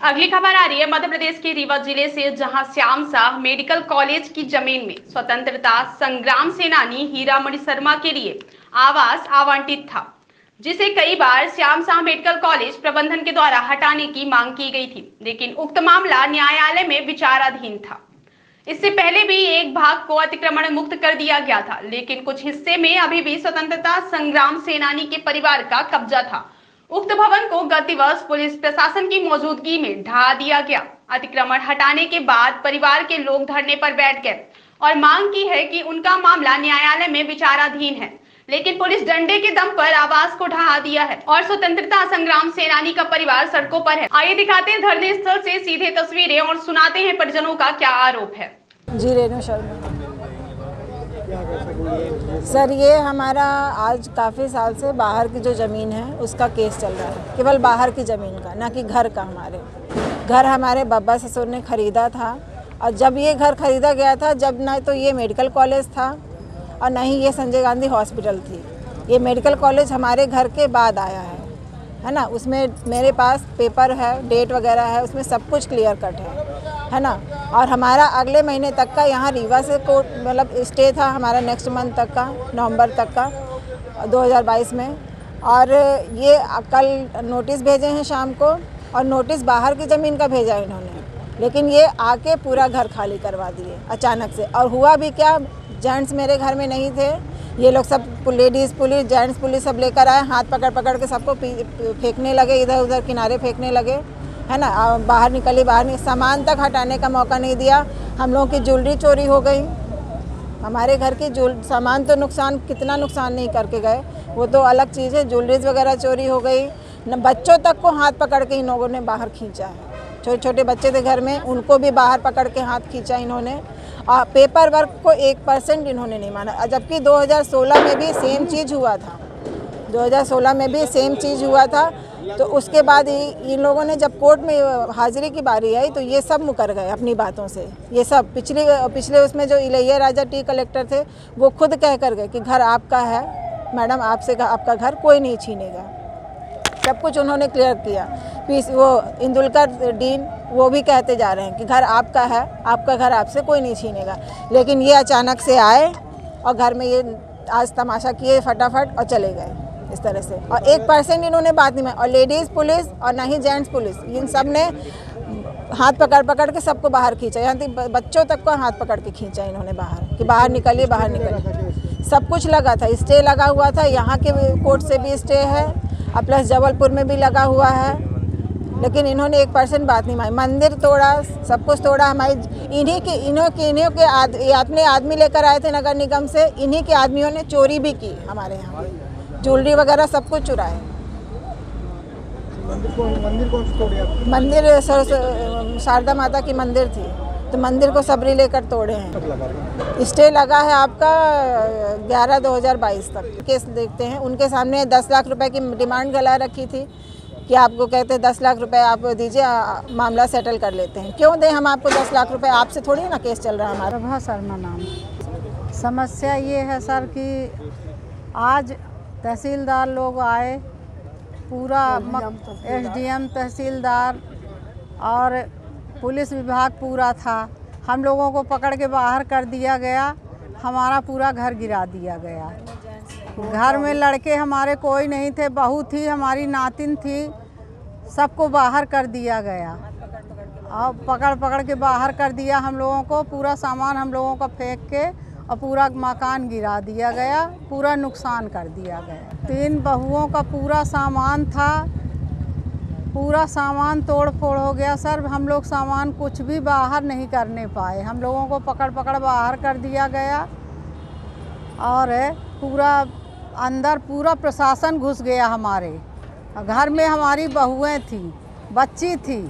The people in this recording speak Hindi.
अगली खबर आ रही है मध्य प्रदेश के रीवा ज़िले से, जहाँ श्याम शाह मेडिकल कॉलेज की ज़मीन में स्वतंत्रता संग्राम सेनानी हीरामणि शर्मा के लिए आवास आवंटित था, जिसे कई बार श्याम शाह मेडिकल कॉलेज प्रबंधन के द्वारा हटाने की मांग की गई थी, लेकिन उक्त मामला न्यायालय में विचाराधीन था। इससे पहले भी एक भाग को अतिक्रमण मुक्त कर दिया गया था, लेकिन कुछ हिस्से में अभी भी स्वतंत्रता संग्राम सेनानी के परिवार का कब्जा था। उक्त भवन को गत दिवस पुलिस प्रशासन की मौजूदगी में ढा दिया गया। अतिक्रमण हटाने के बाद परिवार के लोग धरने पर बैठ गए और मांग की है कि उनका मामला न्यायालय में विचाराधीन है। लेकिन पुलिस डंडे के दम पर आवास को ढहा दिया है और स्वतंत्रता संग्राम सेनानी का परिवार सड़कों पर है। आइए दिखाते हैं धरने स्थल से सीधे तस्वीरें और सुनाते हैं परिजनों का क्या आरोप है। जी, रेणु शर्मा। सर, ये हमारा आज काफ़ी साल से बाहर की जो ज़मीन है, उसका केस चल रहा है। केवल बाहर की ज़मीन का, ना कि घर का हमारे। घर हमारे बाबा ससुर ने ख़रीदा था और जब ये घर ख़रीदा गया था, जब ना तो ये मेडिकल कॉलेज था और ना ही ये संजय गांधी हॉस्पिटल थी। ये मेडिकल कॉलेज हमारे घर के बाद आया है है ना? उसमें मेरे पास पेपर है, डेट वगैरह है, उसमें सब कुछ क्लियर कट है। है ना? और हमारा अगले महीने तक का यहाँ रीवा से कोर्ट मतलब स्टे था हमारा नेक्स्ट मंथ तक का, नवंबर तक का 2022 में। और ये कल नोटिस भेजे हैं शाम को, और नोटिस बाहर की ज़मीन का भेजा है इन्होंने। लेकिन ये आके पूरा घर खाली करवा दिए, अचानक से। और हुआ भी क्या जेंट्स मेरे घर में नहीं थे। ये लोग सब लेडीज़ पुलिस जेंट्स पुलिस सब लेकर आए, हाथ पकड़ पकड़ के सबको फेंकने लगे इधर उधर किनारे फेंकने लगे। है ना बाहर निकली, बाहर नहीं सामान तक हटाने का मौका नहीं दिया। हम लोगों की ज्वेलरी चोरी हो गई। हमारे घर की ज्वेल, सामान तो नुकसान, कितना नुकसान नहीं करके गए। वो तो अलग चीज़ है, ज्वेलरीज वगैरह चोरी हो गई। न, बच्चों तक को हाथ पकड़ के इन लोगों ने बाहर खींचा है। छोटे छोटे बच्चे थे घर में, उनको भी बाहर पकड़ के हाथ खींचा इन्होंने। और पेपर वर्क को एक परसेंट इन्होंने नहीं माना। जबकि 2016 में भी सेम चीज़ हुआ था। 2016 में भी सेम चीज़ हुआ था। तो उसके बाद इन लोगों ने जब कोर्ट में हाजिरी की बारी आई तो ये सब मुकर गए अपनी बातों से। ये सब पिछले पिछले उसमें जो इलैया राजा टी कलेक्टर थे, वो खुद कह कर गए कि घर आपका है, मैडम आपसे आपका घर कोई नहीं छीनेगा। सब कुछ उन्होंने क्लियर किया। पीस वो इंदुलकर डीन, वो भी कहते जा रहे हैं कि घर आपका है, आपका घर आपसे कोई नहीं छीनेगा। लेकिन ये अचानक से आए और घर में ये आज तमाशा किए फटाफट और चले गए। इस तरह से। और एक परसेंट इन्होंने बात नहीं मानी। और लेडीज़ पुलिस और ना ही जेंट्स पुलिस इन सबने हाथ पकड़ पकड़ के सबको बाहर खींचा। यहाँ तक बच्चों तक को हाथ पकड़ के खींचा इन्होंने बाहर कि बाहर निकलिए बाहर निकलिए। सब कुछ लगा था। स्टे लगा हुआ था। यहाँ के कोर्ट से भी स्टे है। और प्लस जबलपुर में भी लगा हुआ है। लेकिन इन्होंने एक परसेंट बात नहीं मानी। मंदिर तोड़ा सब कुछ तोड़ा हमारी। इन्हीं के इन्हों के इन्हीं के आद, अपने आदमी लेकर आए थे नगर निगम से। इन्हीं के आदमियों ने चोरी भी की हमारे यहाँ। ज्वेलरी वगैरह सब कुछ चुराए। मंदिर सर शारदा माता की मंदिर थी। तो मंदिर को सबरी लेकर तोड़े हैं। स्टे लगा है आपका 11 2022 तक। केस देखते हैं। उनके सामने 10 लाख रुपए की डिमांड गला रखी थी कि आपको कहते हैं 10 लाख रुपए आप दीजिए मामला सेटल कर लेते हैं। क्यों दें हम आपको 10 लाख रुपए? आपसे थोड़ी ना केस चल रहा है हमारा। प्रभा शर्मा नाम। समस्या ये है सर कि आज तहसीलदार लोग आए पूरा एसडीएम तहसीलदार और पुलिस विभाग पूरा था। हम लोगों को पकड़ के बाहर कर दिया गया। हमारा पूरा घर गिरा दिया गया। घर में लड़के हमारे कोई नहीं थे बहू थी हमारी नातिन थी सबको बाहर कर दिया गया। और पकड़ पकड़ के बाहर कर दिया हम लोगों को पूरा सामान हम लोगों का फेंक के और पूरा मकान गिरा दिया गया, पूरा नुकसान कर दिया गया। तीन बहुओं का पूरा सामान था, पूरा सामान तोड़ फोड़ हो गया। सर, हम लोग सामान कुछ भी बाहर नहीं करने पाए। हम लोगों को पकड़ पकड़ बाहर कर दिया गया और पूरा अंदर पूरा प्रशासन घुस गया हमारे। घर में हमारी बहुएँ थी, बच्ची थी।